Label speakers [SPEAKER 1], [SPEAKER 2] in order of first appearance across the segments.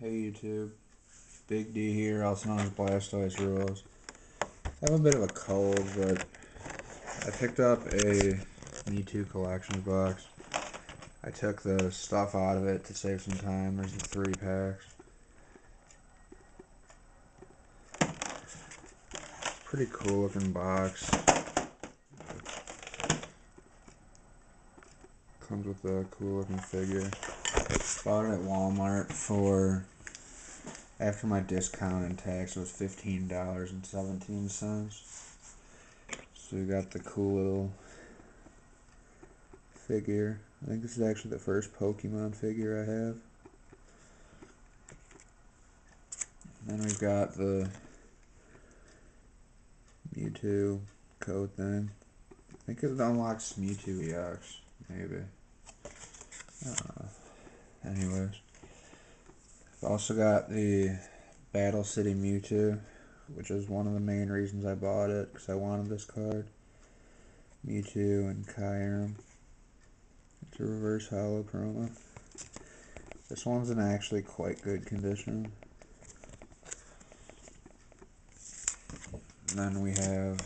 [SPEAKER 1] Hey YouTube, Big D here, also known as Blastoise Rules. I have a bit of a cold, but I picked up a Mewtwo collection box. I took the stuff out of it to save some time. There's the three packs. Pretty cool looking box. Comes with a cool looking figure. Bought it at Walmart for after my discount and tax it was fifteen dollars and seventeen cents. So we got the cool little figure. I think this is actually the first Pokemon figure I have. then we've got the Mewtwo code thing. I think it unlocks Mewtwo EX, maybe. Anyways. I've also got the Battle City Mewtwo, which is one of the main reasons I bought it, because I wanted this card. Mewtwo and Kyurem. It's a reverse holo promo. This one's in actually quite good condition. And then we have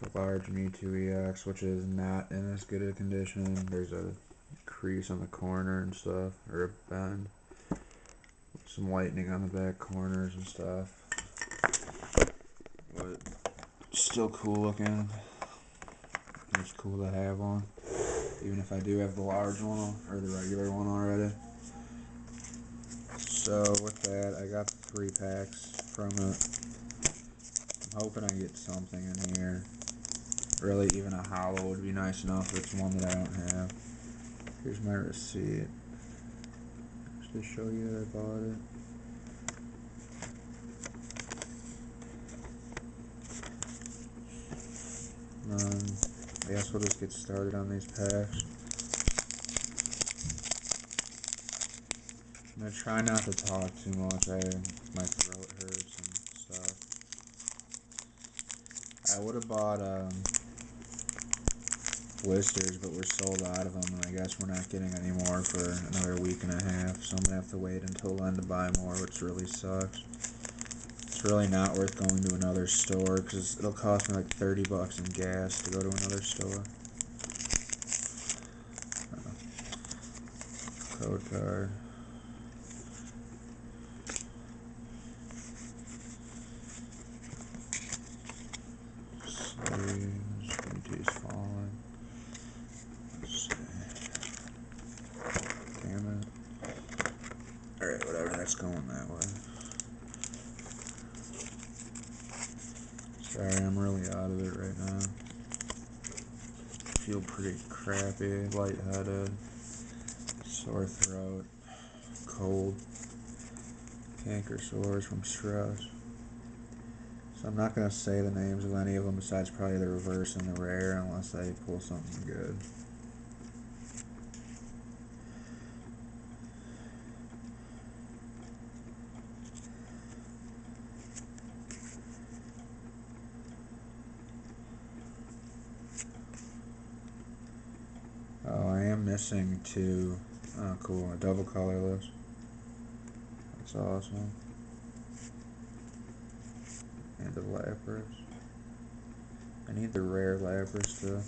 [SPEAKER 1] the large Mewtwo EX, which is not in as good a condition. There's a crease on the corner and stuff, or a bend. Some lightning on the back corners and stuff. But still cool looking. It's cool to have one. Even if I do have the large one or the regular one already. So with that, I got the three packs from it. I'm hoping I get something in here. Really, even a holo would be nice enough it's one that I don't have. Here's my receipt. Just to show you that I bought it. Um, I guess we'll just get started on these packs. I'm gonna try not to talk too much. I my throat hurts and stuff. I would have bought um, blisters, but we're sold out of them, and I guess we're not getting any more for another week and a half, so I'm gonna have to wait until then to buy more, which really sucks. It's really not worth going to another store, because it'll cost me like 30 bucks in gas to go to another store. Uh, code card. Saves, falling. Damn it. That's going that way. Sorry, I'm really out of it right now. Feel pretty crappy, lightheaded, sore throat, cold, canker sores from stress. So I'm not going to say the names of any of them besides probably the reverse and the rare unless I pull something good. Oh, I am missing two. Oh, cool. A double colorless. That's awesome. And a Lapras. I need the rare Lapras too.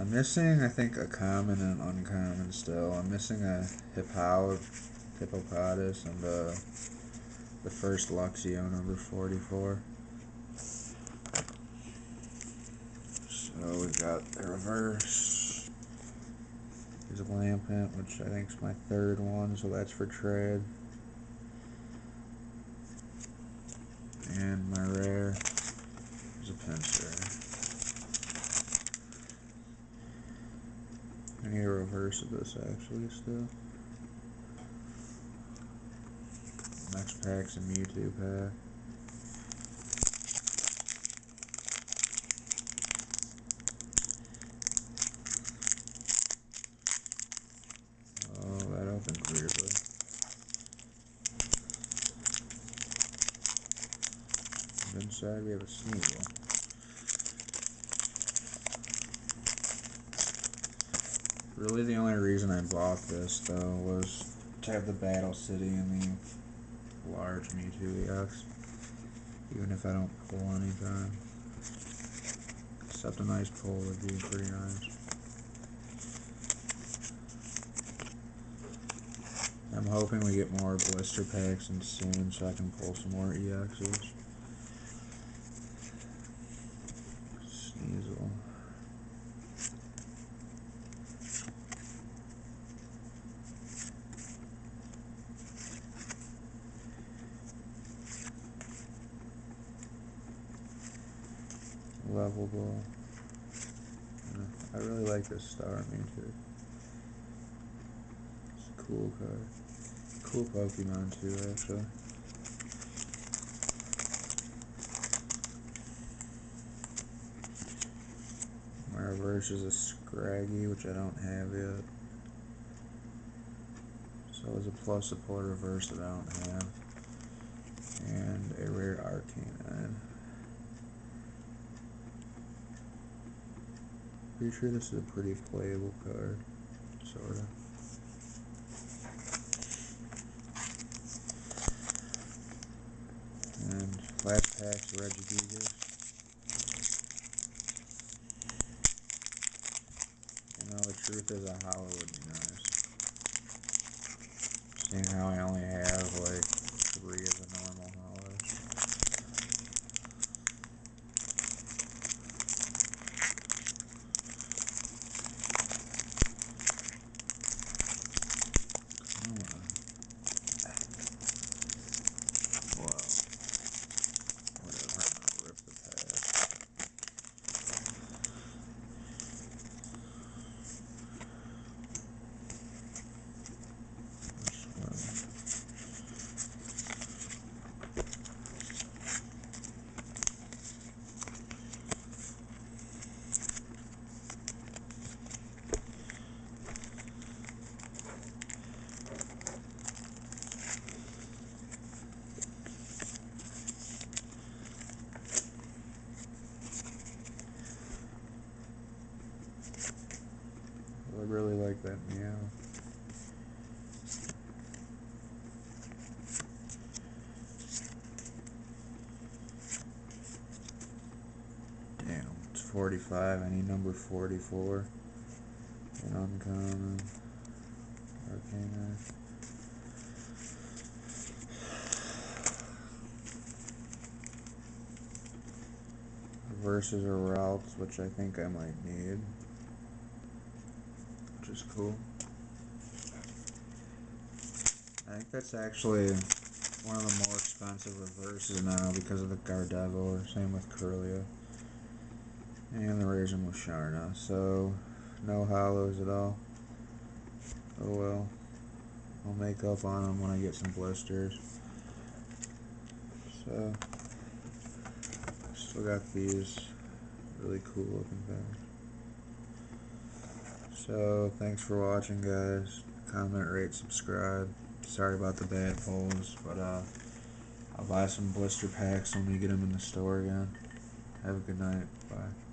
[SPEAKER 1] I'm missing, I think, a common and uncommon still. I'm missing a Hippow, Hippopotas and uh, the first Luxio number 44. So we've got the reverse. Here's a Lampent, which I think is my third one, so that's for trade. And my rare is a Pinsir. I need a reverse of this actually still. Next pack's a Mewtwo pack. Oh, that opened weirdly. Inside we have a Sneasel. Really, the only reason I bought this though was to have the Battle City and the large Mewtwo EX. Even if I don't pull anything. Except a nice pull would be pretty nice. I'm hoping we get more blister packs and soon so I can pull some more EXs. Lovable. I really like this star too. It's a cool card. Cool Pokemon too, actually. My reverse is a Scraggy, which I don't have yet. So it's a plus support reverse that I don't have. And a rare Arcanine. Pretty sure this is a pretty playable card, sorta. And last pack's Regigigas. You know, the truth is a holo would be nice. Seeing how I only have like three of the normal I really like that meow. Damn, it's 45. I need number 44. And uncommon. Arcanine. Versus a Ralts, which I think I might need is cool. I think that's actually one of the more expensive reverses now because of the Gardevoir. Same with Kirlia. And the Raisin with Sharna. So, no holos at all. Oh well. I'll make up on them when I get some blisters. So, still got these really cool looking things. So, thanks for watching, guys. Comment, rate, subscribe. Sorry about the bad pulls, but uh, I'll buy some blister packs when we get them in the store again. Have a good night. Bye.